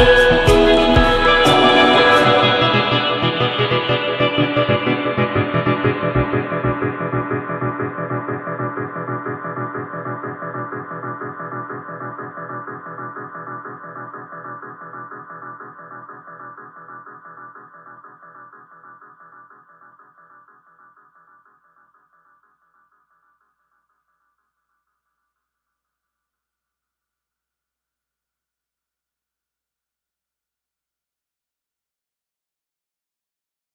Thunder.